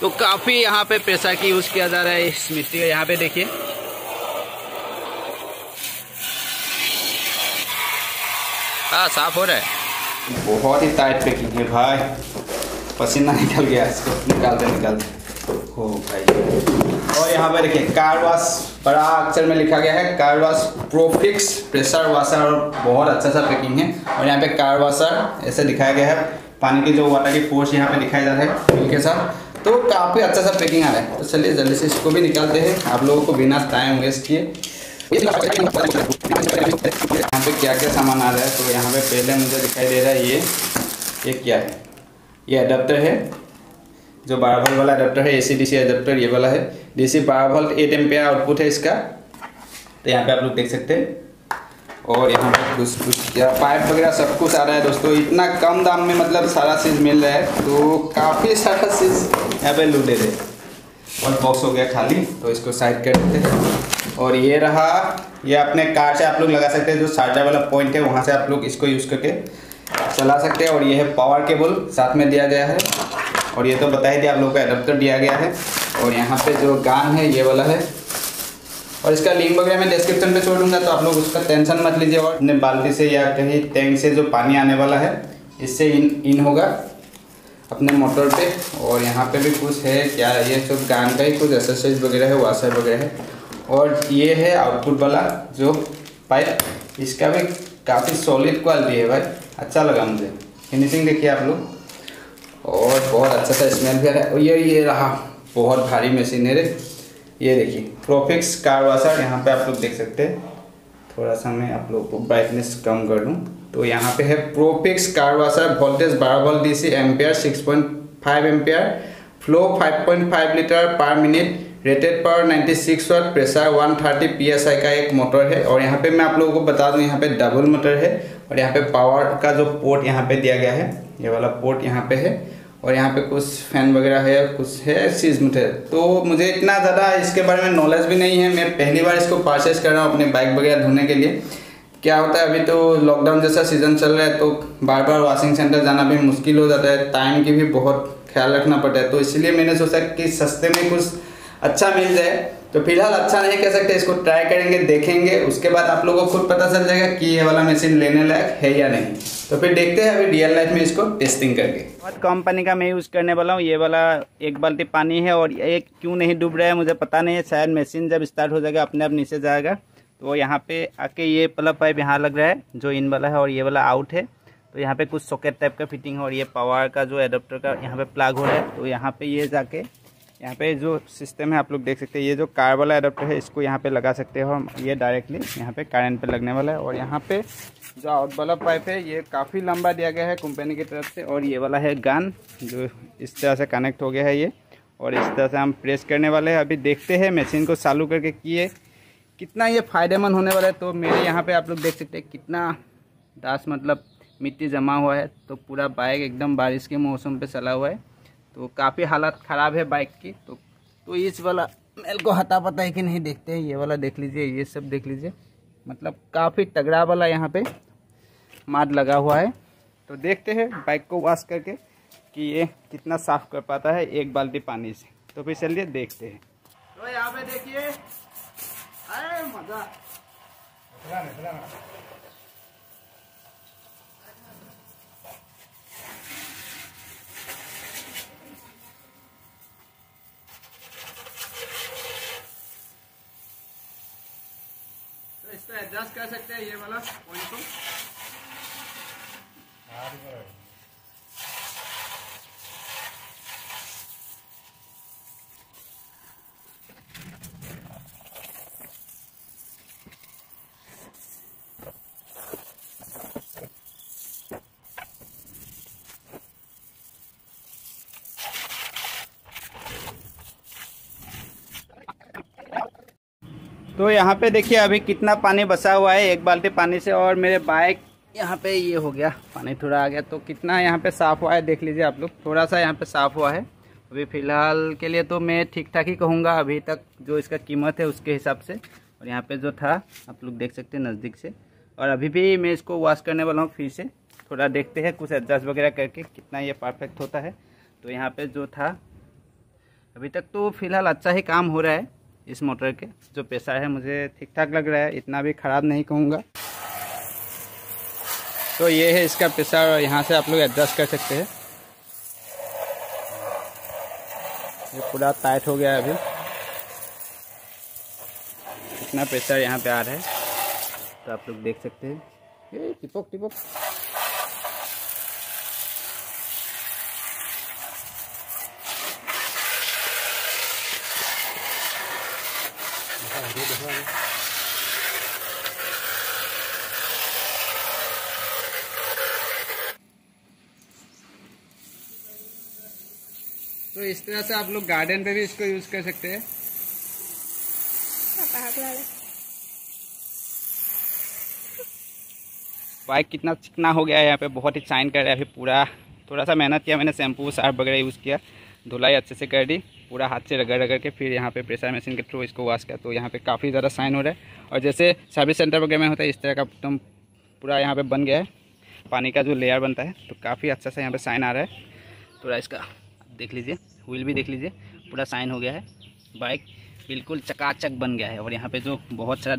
तो काफ़ी यहाँ पे पैसा की यूज़ किया जा रहा है इस मिट्टी का। यहाँ पे देखिए। हाँ साफ़ हो रहा है। बहुत ही टाइट पैकिंग है भाई। पसीना निकल गया इसको। निकालते निकालते। हो भाई। और यहाँ पे देखिए कार वॉश बड़ा अक्षर में लिखा गया है। Car wash Profix pressure washer और बहुत अच्छा सा पैकिंग है। और यहाँ पे कार वॉशर ऐसे दिखाया गया है। पानी की जो वाटर की फोर्स यहाँ पे दिखाया जा रहा है बिल के साथ। तो काफ़ी अच्छा सा पैकिंग आ रहा है। तो चलिए जल्दी से इसको भी निकालते हैं। आप लोगों को बिना टाइम वेस्ट किए। यहाँ पे क्या क्या सामान आ रहा है तो यहाँ पे पहले मुझे दिखाई दे रहा है ये। ये क्या है? ये अडेप्टर है। जो बारह वोल्ट वाला अडेप्टर है एसी डीसी अडेप्टर ये वाला है। डीसी बारह वोल्ट एट एम्पियर आउटपुट है इसका। तो यहाँ पे आप लोग देख सकते हैं। और यहाँ पर कुछ कुछ क्या। पाइप वगैरह सब कुछ आ रहा है दोस्तों। इतना कम दाम में मतलब सारा चीज़ मिल रहा है। तो काफ़ी सारा चीज़ यहाँ पे लूटे थे। और बॉक्स हो गया खाली तो इसको साइड कर देते हैं। और ये रहा, ये अपने कार से आप लोग लगा सकते हैं। जो चार्जर वाला पॉइंट है, वहाँ से आप लोग इसको यूज़ करके चला सकते हैं। और ये है पावर केबल साथ में दिया गया है। और ये तो बता ही दिया आप लोग को एडप्टर दिया गया है। और यहाँ पे जो गान है, ये वाला है। और इसका लिंक वगैरह मैं डिस्क्रिप्शन पे छोड़ दूँगा तो आप लोग उसका टेंशन मत लीजिए और अपने बाल्टी से या कहीं टैंक से जो पानी आने वाला है, इससे इन इन होगा अपने मोटर पे। और यहाँ पे भी कुछ है, क्या ये सब गान का ही कुछ एक्सरसाइज वगैरह है वाशर वगैरह है। और ये है आउटपुट वाला जो पाइप इसका भी काफ़ी सॉलिड क्वालिटी है भाई अच्छा लगा मुझे। फिनिशिंग देखिए आप लोग। और बहुत अच्छा सा स्मेल भी आ रहा है। और ये ये रहा, बहुत भारी मशीन है रे। ये देखिए प्रोफिक्स कार वाशर यहाँ पे आप लोग देख सकते हैं। थोड़ा सा मैं आप लोग को ब्राइटनेस कम कर दूँ तो यहाँ पे है प्रोफिक्स कार वाशर वोल्टेज बारह volt D C ampere six point five ampere flow five point five litre per minute rated power 96 watt pressure 130 psi का एक मोटर है। और यहाँ पे मैं आप लोगों को बता दूँ, यहाँ पे डबल मोटर है। और यहाँ पे पावर का जो पोर्ट यहाँ पे दिया गया है, ये वाला पोर्ट यहाँ पे है। और यहाँ पे कुछ फ़ैन वगैरह है, कुछ है चीज़ है तो मुझे इतना ज़्यादा इसके बारे में नॉलेज भी नहीं है। मैं पहली बार इसको परचेज कर रहा हूँ अपने बाइक वगैरह धोने के लिए। क्या होता है, अभी तो लॉकडाउन जैसा सीज़न चल रहा है तो बार बार वॉशिंग सेंटर जाना भी मुश्किल हो जाता है। टाइम की भी बहुत ख्याल रखना पड़ता है। तो इसलिए मैंने सोचा कि सस्ते में कुछ अच्छा मिल जाए। तो फ़िलहाल अच्छा नहीं कह सकते, इसको ट्राई करेंगे, देखेंगे, उसके बाद आप लोगों को खुद पता चल जाएगा कि ये वाला मशीन लेने लायक है या नहीं। तो फिर देखते हैं अभी रियल लाइफ में इसको टेस्टिंग करके। बहुत कंपनी का मैं यूज़ करने वाला हूँ, ये वाला एक बाल्टी पानी है और एक क्यों नहीं डूब रहा है मुझे पता नहीं है, शायद मशीन जब स्टार्ट हो जाएगा, अपने आप नीचे जाएगा। तो यहाँ पे आके ये प्लग पाइप यहाँ लग रहा है, जो इन वाला है और ये वाला आउट है। तो यहाँ पे कुछ सॉकेट टाइप का फिटिंग है और ये पावर का, जो एडोप्टर का यहाँ पे प्लग हो रहा है तो यहाँ पे ये जाके यहाँ पे जो सिस्टम है, आप लोग देख सकते हैं, ये जो कार वाला एडाप्टर है, इसको यहाँ पे लगा सकते हो हम। ये डायरेक्टली यहाँ पे करंट पे लगने वाला है। और यहाँ पे जो आउट वाला पाइप है, ये काफ़ी लंबा दिया गया है कंपनी की तरफ़ से। और ये वाला है गन जो इस तरह से कनेक्ट हो गया है ये। और इस तरह से हम प्रेस करने वाले हैं। अभी देखते हैं मशीन को चालू करके किए। कितना ये फ़ायदेमंद होने वाला है तो मेरे यहाँ पे आप लोग देख सकते हैं, कितना दास मतलब मिट्टी जमा हुआ है। तो पूरा बाइक एकदम बारिश के मौसम पे चला हुआ है। तो काफ़ी हालत ख़राब है बाइक की। तो तो इस वाला मेल को हता पता है कि नहीं, देखते हैं, ये वाला देख लीजिए, ये सब देख लीजिए। मतलब काफ़ी तगड़ा वाला यहाँ पे माद लगा हुआ है। तो देखते हैं बाइक को वॉश करके कि ये कितना साफ़ कर पाता है एक बाल्टी पानी से। तो फिर चलिए देखते हैं। तो यहाँ पे देखिए, अरे मज़ा। इसको एडजस्ट कर सकते हैं ये वाला पॉइंट को तो यहाँ पे देखिए अभी कितना पानी बसा हुआ है, एक बाल्टी पानी से और मेरे बाइक यहाँ पे ये हो गया, पानी थोड़ा आ गया। तो कितना यहाँ पे साफ़ हुआ है देख लीजिए आप लोग, थोड़ा सा यहाँ पे साफ़ हुआ है। अभी फ़िलहाल के लिए तो मैं ठीक ठाक ही कहूँगा, अभी तक जो इसका कीमत है उसके हिसाब से। और यहाँ पे जो था, आप लोग देख सकते हैं नज़दीक से। और अभी भी मैं इसको वॉश करने वाला हूँ फिर से। थोड़ा देखते हैं, कुछ एडजस्ट वगैरह करके कितना ये परफेक्ट होता है। तो यहाँ पर जो था, अभी तक तो फ़िलहाल अच्छा ही काम हो रहा है। इस मोटर के, जो प्रेशर है, मुझे ठीक ठाक लग रहा है, इतना भी ख़राब नहीं कहूँगा। तो ये है इसका प्रेशर यहाँ से आप लोग एडजस्ट कर सकते हैं। ये पूरा टाइट हो गया है अभी। इतना प्रेशर यहाँ पे आ रहा है तो आप लोग देख सकते हैं। ये टिपक टिपक। तो इस तरह से आप लोग गार्डन पे भी इसको यूज़ कर सकते हैं। बाइक कितना चिकना हो गया है यहाँ पे बहुत ही शाइन कर रहा है अभी पूरा। थोड़ा सा मेहनत किया मैंने शैम्पू सार्फ वगैरह यूज़ किया धुलाई अच्छे से कर दी पूरा हाथ से रगड़ रगड़ के फिर यहाँ पे प्रेशर मशीन के थ्रू इसको वॉश किया। तो यहाँ पे काफ़ी ज़्यादा साइन हो रहा है। और जैसे सर्विस सेंटर वगैरह में होता है इस तरह का एकदम पूरा यहाँ पे बन गया है। पानी का जो लेयर बनता है तो काफ़ी अच्छा से यहाँ पे साइन आ रहा है। थोड़ा इसका देख लीजिए। व्हील भी देख लीजिए, पूरा साइन हो गया है, बाइक बिल्कुल चकाचक बन गया है और यहाँ पे जो बहुत सारा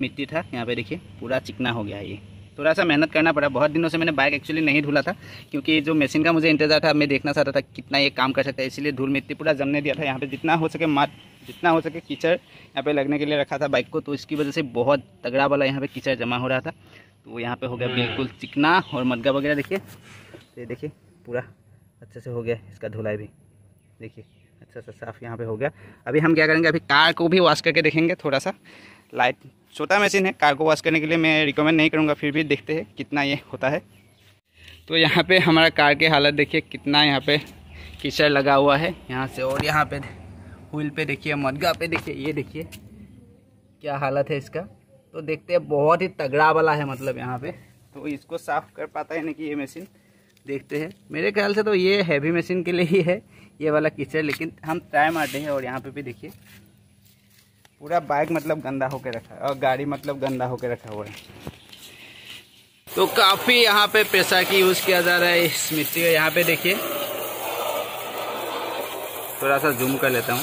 मिट्टी था, यहाँ पे देखिए, पूरा चिकना हो गया है ये। थोड़ा सा मेहनत करना पड़ा, बहुत दिनों से मैंने बाइक एक्चुअली नहीं धुला था, क्योंकि जो मशीन का मुझे इंतज़ार था, मैं देखना चाहता था कितना ये काम कर सकता है, इसीलिए धूल मिट्टी पूरा जमने दिया था। यहाँ पे जितना हो सके माट जितना हो सके कीचड़ यहाँ पे लगने के लिए रखा था बाइक को तो इसकी वजह से बहुत तगड़ा वाला यहाँ पे कीचड़ जमा हो रहा था। तो यहाँ पे हो गया बिल्कुल चिकना और मदगा वगैरह देखिए, ये देखिए, पूरा अच्छे से हो गया इसका धुलाई भी। देखिए अच्छा सा साफ़ यहाँ पे हो गया। अभी हम क्या करेंगे, अभी कार को भी वॉश करके देखेंगे थोड़ा सा। लाइट छोटा मशीन है, कार को वॉश करने के लिए मैं रिकमेंड नहीं करूँगा, फिर भी देखते हैं कितना ये होता है। तो यहाँ पे हमारा कार की हालत देखिए, कितना यहाँ पे कीचड़ लगा हुआ है। यहाँ से और यहाँ पे व्हील पे देखिए मदगा पे देखिए, ये देखिए, क्या हालत है इसका। तो देखते हैं, बहुत ही तगड़ा वाला है मतलब यहाँ पे। तो इसको साफ़ कर पाता है ना कि ये मशीन देखते हैं। मेरे ख्याल से तो ये हैवी मशीन के लिए ही है, ये वाला कीचड़ लेकिन हम ट्राई मारते हैं और यहाँ पे भी देखिए। पूरा बाइक मतलब गंदा होकर रखा है और गाड़ी मतलब गंदा होकर रखा हुआ है। तो काफ़ी यहाँ पे पैसा की यूज़ किया जा रहा है इस मिट्टी का। यहाँ पे देखिए थोड़ा सा जूम कर लेता हूँ।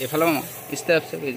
ये फलो इस तरफ़ से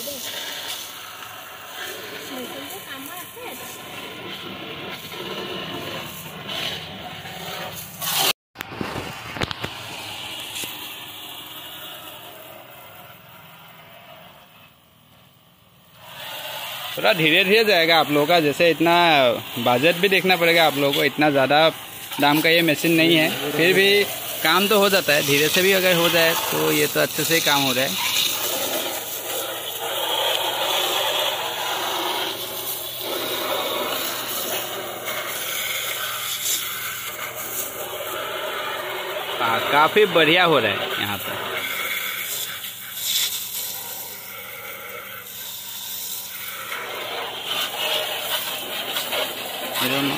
দেই চাইকেলটো কামৰ আছে थोड़ा धीरे धीरे जाएगा आप लोगों का जैसे इतना बजट भी देखना पड़ेगा आप लोगों को इतना ज़्यादा दाम का ये मशीन नहीं है फिर भी काम तो हो जाता है, धीरे से भी अगर हो जाए तो ये तो अच्छे से काम हो रहा है, काफ़ी बढ़िया हो रहा है यहाँ पर I.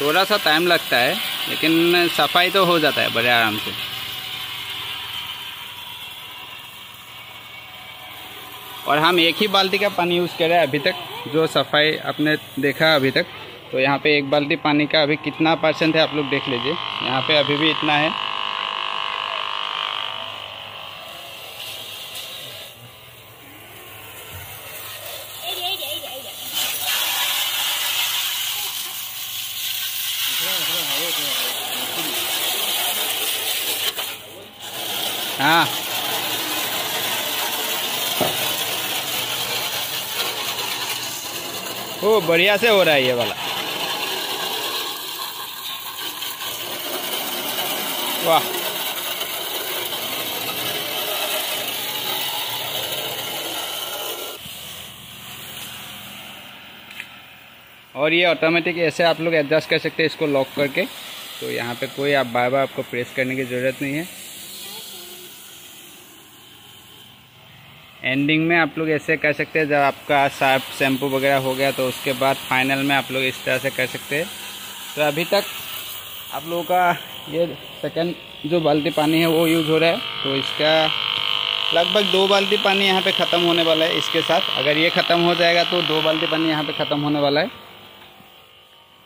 थोड़ा सा टाइम लगता है, लेकिन सफ़ाई तो हो जाता है बड़े आराम से। और हम एक ही बाल्टी का पानी यूज़ करें अभी तक, जो सफ़ाई आपने देखा अभी तक। तो यहाँ पे एक बाल्टी पानी का अभी कितना परसेंट है आप लोग देख लीजिए। यहाँ पे अभी भी इतना है। बढ़िया से हो रहा है ये वाला। वाह। और ये ऑटोमेटिक ऐसे आप लोग एडजस्ट कर सकते हैं इसको लॉक करके। तो यहाँ पे कोई आप बार बार आपको प्रेस करने की ज़रूरत नहीं है। एंडिंग में आप लोग ऐसे कर सकते हैं, जब आपका सार्फ शैम्पू वगैरह हो गया तो उसके बाद फाइनल में आप लोग इस तरह से कर सकते हैं। तो अभी तक आप लोगों का ये सेकंड जो बाल्टी पानी है वो यूज़ हो रहा है तो इसका लगभग दो बाल्टी पानी यहाँ पे ख़त्म होने वाला है इसके साथ। अगर ये ख़त्म हो जाएगा तो दो बाल्टी पानी यहाँ पे ख़त्म होने वाला है।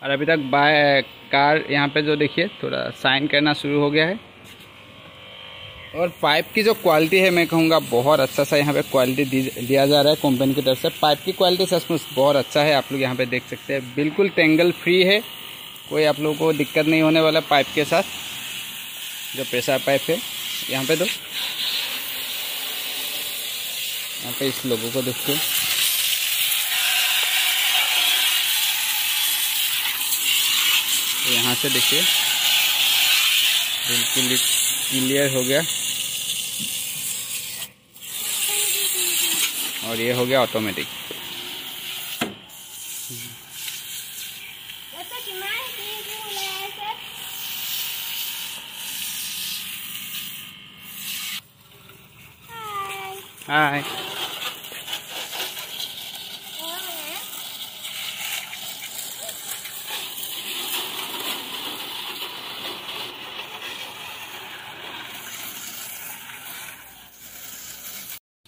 और अभी तक बाय कार यहाँ पे जो देखिए, थोड़ा साइन करना शुरू हो गया है। और पाइप की जो क्वालिटी है, मैं कहूँगा बहुत अच्छा सा यहाँ पे क्वालिटी दिया जा रहा है कंपनी की तरफ़ से। पाइप की क्वालिटी सचमुच बहुत अच्छा है, आप लोग यहाँ पे देख सकते हैं। बिल्कुल टेंगल फ्री है, कोई आप लोगों को दिक्कत नहीं होने वाला पाइप के साथ। जो प्रेशर पाइप है, यहाँ पे दो। यहाँ पे इस लोगों को देखते यहाँ से देखिए। बिल्कुल क्लियर हो गया। और ये हो गया ऑटोमेटिक हाय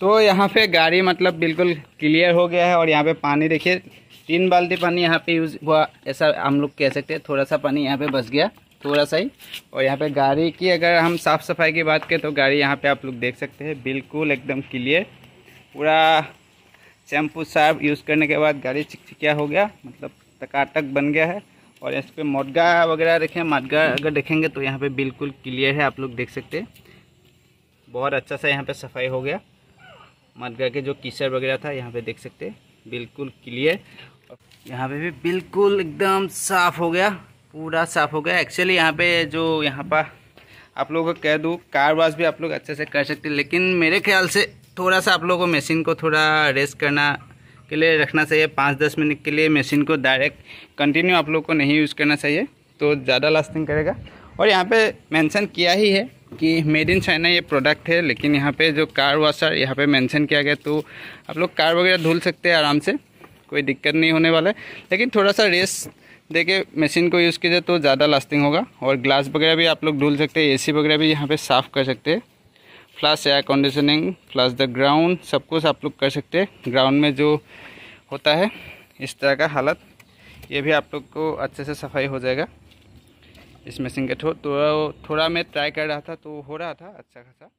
तो यहाँ पे गाड़ी मतलब बिल्कुल क्लियर हो गया है और यहाँ पे पानी देखिए, तीन बाल्टी पानी यहाँ पे यूज़ हुआ, ऐसा हम लोग कह सकते हैं थोड़ा सा पानी यहाँ पे बच गया, थोड़ा सा ही। और यहाँ पे गाड़ी की अगर हम साफ़ सफ़ाई की बात करें तो गाड़ी यहाँ पे आप लोग देख सकते हैं, बिल्कुल एकदम क्लियर। पूरा शैम्पू साफ़ यूज़ करने के बाद गाड़ी चिकचिकिया हो गया मतलब टकाटक बन गया है। और इस पर मोटगा वगैरह देखें, मटगा अगर देखेंगे तो यहाँ पर बिल्कुल क्लियर है, आप लोग देख सकते हैं। बहुत अच्छा सा यहाँ पर सफ़ाई हो गया। मटगा के जो कीसर वगैरह था, यहाँ पे देख सकते हैं। बिल्कुल क्लियर यहाँ पे भी बिल्कुल एकदम साफ़ हो गया, पूरा साफ़ हो गया। एक्चुअली यहाँ पे जो यहाँ पर आप लोगों को कह दूँ कार वाश भी आप लोग अच्छे से कर सकते लेकिन मेरे ख्याल से थोड़ा सा आप लोगों को मशीन को थोड़ा रेस्ट करना के लिए रखना चाहिए। पाँच दस मिनट के लिए मशीन को डायरेक्ट कंटिन्यू आप लोग को नहीं यूज़ करना चाहिए तो ज़्यादा लास्टिंग करेगा। और यहाँ पे मेंशन किया ही है कि मेड इन चाइना ये प्रोडक्ट है, लेकिन यहाँ पे जो कार वाशर यहाँ पे मेंशन किया गया तो आप लोग कार वगैरह धुल सकते हैं आराम से, कोई दिक्कत नहीं होने वाला है। लेकिन थोड़ा सा रेस्ट देके मशीन को यूज़ कीजिए तो ज़्यादा लास्टिंग होगा, और ग्लास वगैरह भी आप लोग धुल सकते हैं एसी वगैरह भी यहाँ पर साफ़ कर सकते हैं। Plus air conditioning plus the ground सब कुछ आप लोग कर सकते हैं। ग्राउंड में जो होता है, इस तरह का हालत, ये भी आप लोग को अच्छे से सफ़ाई हो जाएगा। इस सिंगेट हो तो थोड़ा मैं ट्राई कर रहा था तो हो रहा था अच्छा खासा।